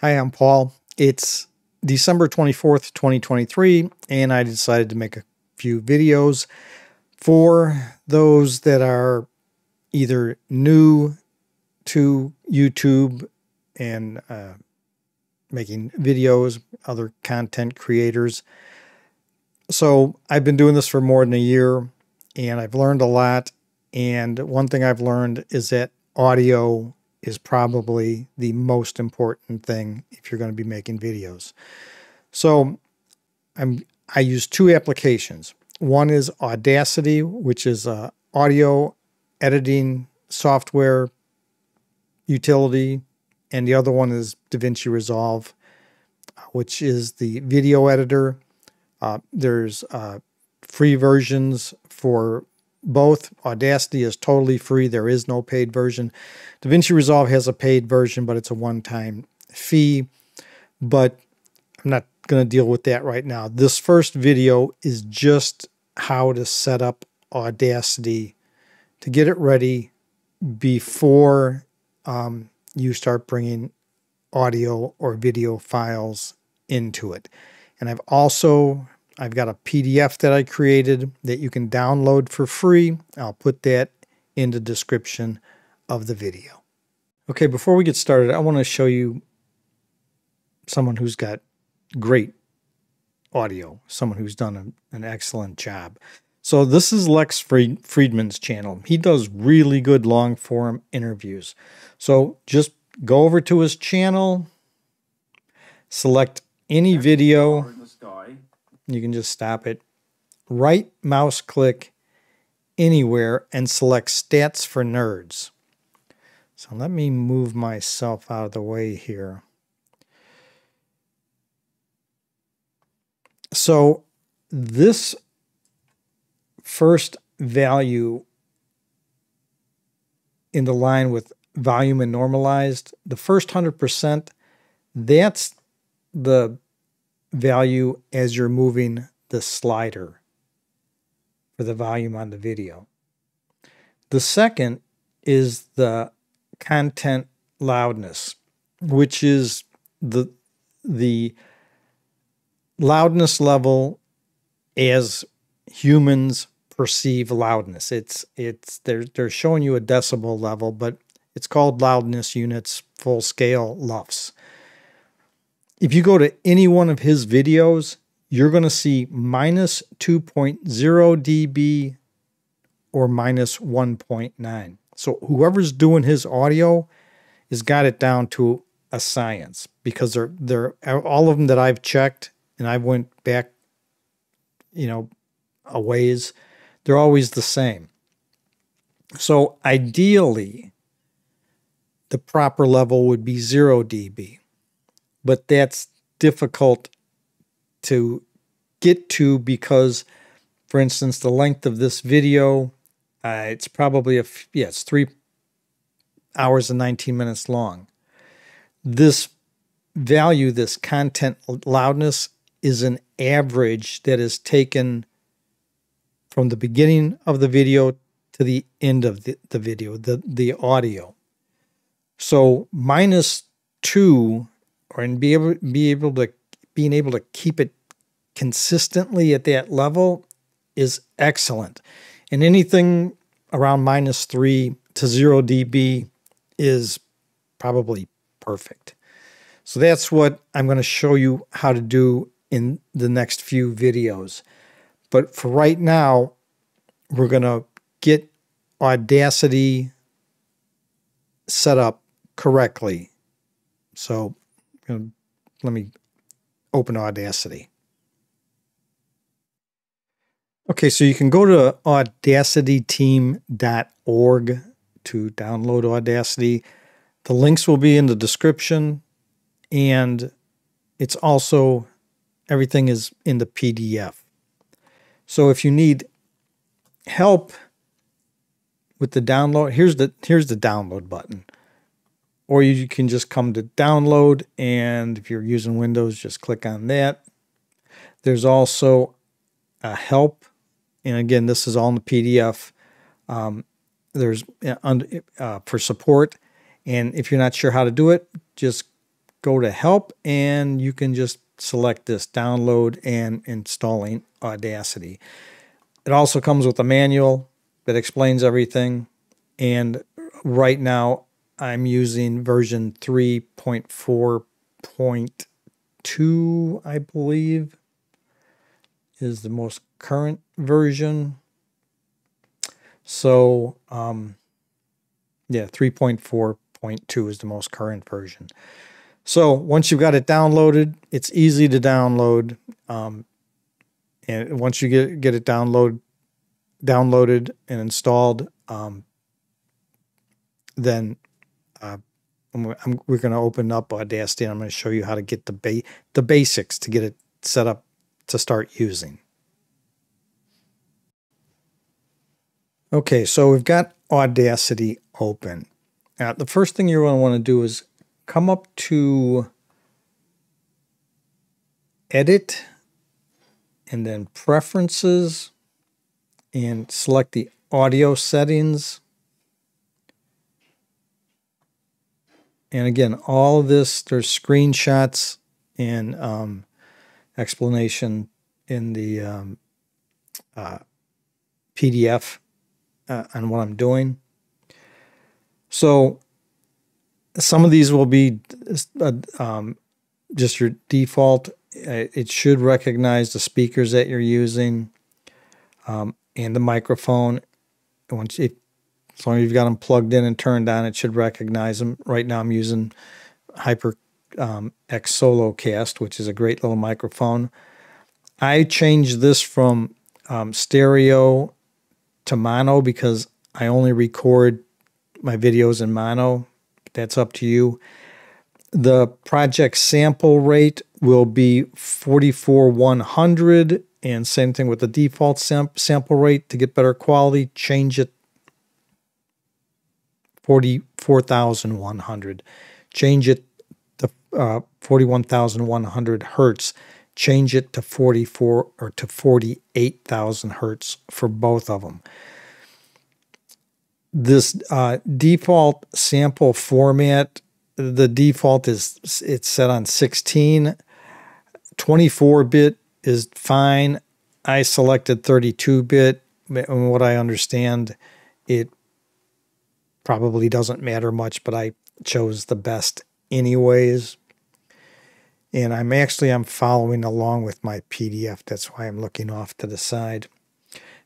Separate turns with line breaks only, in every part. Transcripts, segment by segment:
Hi, I'm Paul. It's December 24th, 2023, and I decided to make a few videos for those that are either new to YouTube and uh, making videos, other content creators. So I've been doing this for more than a year and I've learned a lot. And one thing I've learned is that audio is probably the most important thing if you're going to be making videos. So I'm I use two applications. One is Audacity, which is a audio editing software utility, and the other one is DaVinci Resolve, which is the video editor. Uh, there's uh, free versions for both. Audacity is totally free. There is no paid version. DaVinci Resolve has a paid version, but it's a one-time fee. But I'm not going to deal with that right now. This first video is just how to set up Audacity to get it ready before um, you start bringing audio or video files into it. And I've also I've got a PDF that I created that you can download for free. I'll put that in the description of the video. Okay, before we get started, I want to show you someone who's got great audio, someone who's done a, an excellent job. So this is Lex Fridman's channel. He does really good long form interviews. So just go over to his channel, select any video you can just stop it. Right mouse click anywhere and select stats for nerds. So let me move myself out of the way here. So this first value in the line with volume and normalized, the first 100%, that's the value as you're moving the slider for the volume on the video. The second is the content loudness, which is the the loudness level as humans perceive loudness. It's it's they're they're showing you a decibel level, but it's called loudness units full scale LUFS if you go to any one of his videos, you're going to see minus 2.0 dB or minus 1.9. So whoever's doing his audio has got it down to a science because they're they're all of them that I've checked and I went back, you know, a ways, they're always the same. So ideally, the proper level would be zero dB but that's difficult to get to because, for instance, the length of this video, uh, it's probably a yeah, it's three hours and 19 minutes long. This value, this content loudness, is an average that is taken from the beginning of the video to the end of the, the video, the, the audio. So minus two or and be able be able to being able to keep it consistently at that level is excellent. And anything around minus three to zero dB is probably perfect. So that's what I'm going to show you how to do in the next few videos. But for right now, we're going to get Audacity set up correctly. So let me open Audacity. Okay, so you can go to audacityteam.org to download Audacity. The links will be in the description, and it's also everything is in the PDF. So if you need help with the download, here's the here's the download button or you can just come to download and if you're using Windows just click on that there's also a help and again this is all in the PDF um, there's uh, uh, for support and if you're not sure how to do it just go to help and you can just select this download and installing Audacity. It also comes with a manual that explains everything. And right now I'm using version 3.4.2, I believe, is the most current version. So, um, yeah, 3.4.2 is the most current version. So once you've got it downloaded, it's easy to download. Um, and once you get get it download, downloaded and installed, um, then uh, I'm, we're going to open up Audacity and I'm going to show you how to get the ba the basics to get it set up to start using. Okay, so we've got Audacity open. Now, the first thing you're going to want to do is come up to Edit and then Preferences and select the audio settings. And again, all of this, there's screenshots and um, explanation in the um, uh, PDF uh, on what I'm doing. So some of these will be uh, um, just your default. Uh, it should recognize the speakers that you're using um, and the microphone. Once it, as long as you've got them plugged in and turned on, it should recognize them. Right now, I'm using Hyper um, X SoloCast, which is a great little microphone. I changed this from um, stereo to mono because I only record my videos in mono. That's up to you. The project sample rate will be 44100 and same thing with the default sam sample rate to get better quality, change it 44,100. Change it to uh, 41,100 hertz change it to 44 or to 48,000 hertz for both of them. This uh, default sample format, the default is it's set on 16. 24 bit is fine. I selected 32 bit. And what I understand, it probably doesn't matter much, but I chose the best anyways and I'm actually I'm following along with my PDF. That's why I'm looking off to the side.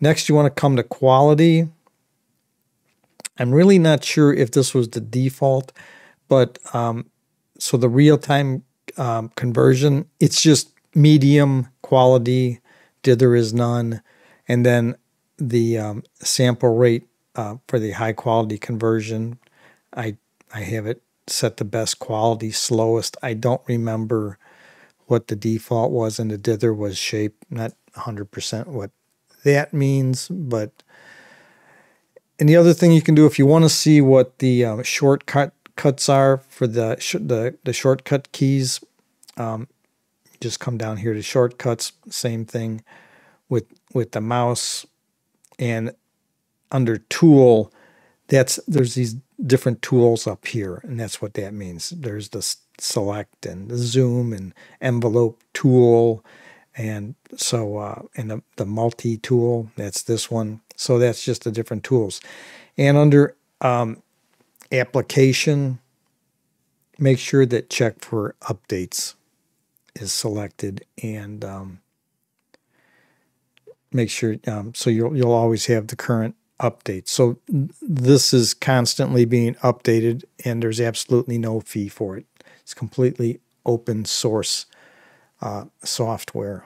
Next, you want to come to quality. I'm really not sure if this was the default, but um, so the real-time um, conversion, it's just medium quality, dither is none, and then the um, sample rate uh, for the high quality conversion, I I have it set the best quality, slowest. I don't remember what the default was, and the dither was shape. Not 100% what that means, but. And the other thing you can do if you want to see what the um, shortcut cuts are for the sh the the shortcut keys, um, just come down here to shortcuts. Same thing with with the mouse, and under tool, that's there's these different tools up here, and that's what that means. There's the select and the zoom and envelope tool, and so uh, and the, the multi tool. That's this one. So that's just the different tools, and under um, application, make sure that check for updates is selected and um, make sure um, so you'll you'll always have the current updates. So this is constantly being updated and there's absolutely no fee for it. It's completely open source uh, software.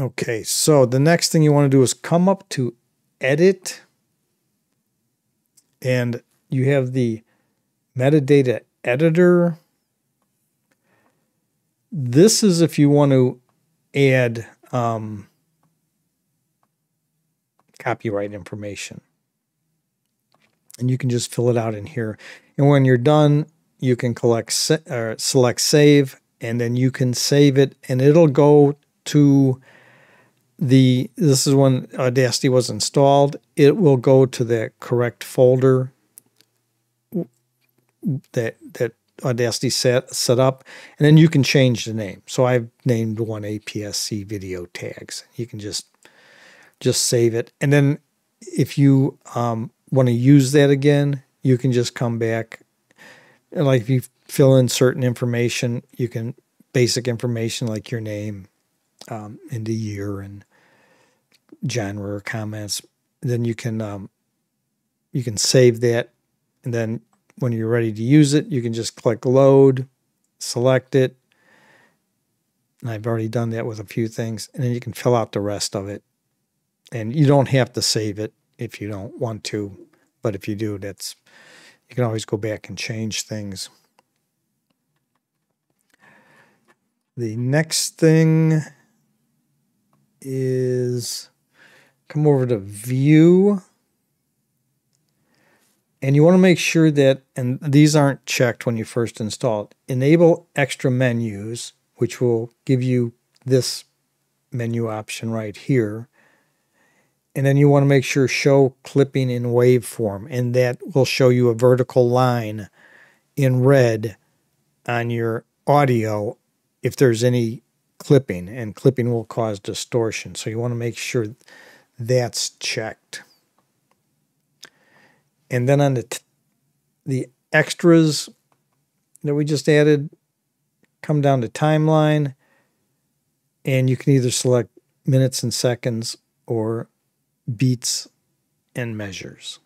Okay, so the next thing you want to do is come up to edit and you have the metadata editor. This is if you want to add um, copyright information. And you can just fill it out in here. And when you're done, you can collect uh, select save, and then you can save it, and it'll go to the. This is when Audacity was installed. It will go to the correct folder that that Audacity set set up, and then you can change the name. So I've named one APS-C video tags. You can just just save it, and then if you um, want to use that again, you can just come back. And like if you fill in certain information, you can basic information like your name, um, and the year and genre or comments. Then you can um, you can save that, and then when you're ready to use it, you can just click load, select it. And I've already done that with a few things, and then you can fill out the rest of it. And you don't have to save it if you don't want to, but if you do, that's you can always go back and change things. The next thing is come over to view and you want to make sure that, and these aren't checked when you first install it, enable extra menus, which will give you this menu option right here. And then you want to make sure show clipping in waveform, and that will show you a vertical line in red on your audio if there's any clipping, and clipping will cause distortion. So you want to make sure that's checked. And then on the, the extras that we just added, come down to timeline, and you can either select minutes and seconds or beats and measures.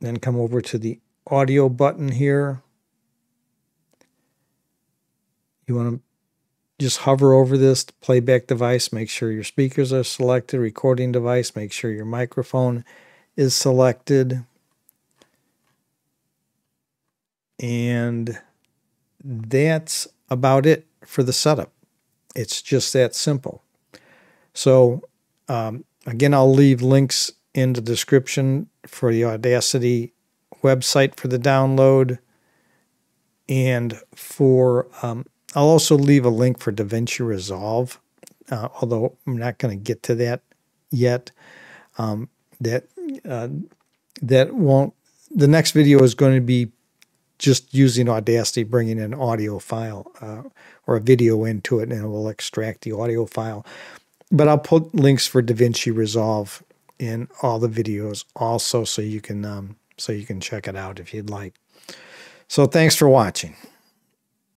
Then come over to the audio button here. You want to just hover over this playback device, make sure your speakers are selected, recording device, make sure your microphone is selected. And that's about it for the setup. It's just that simple. So um, again, I'll leave links in the description for the Audacity website for the download and for um, I'll also leave a link for DaVinci Resolve, uh, although I'm not going to get to that yet. Um, that uh, that won't. The next video is going to be just using Audacity, bringing an audio file uh, or a video into it, and it will extract the audio file. But I'll put links for DaVinci Resolve in all the videos also, so you can um, so you can check it out if you'd like. So thanks for watching.